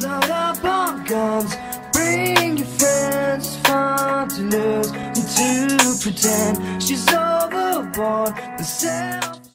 Load up on guns, bring your friends, fun to lose and to pretend she's overboard. The same